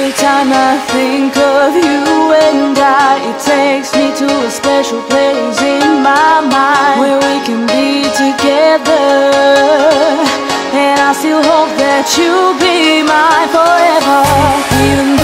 Every time I think of you and I It takes me to a special place in my mind Where we can be together. And I still hope that you'll be mine forever. Even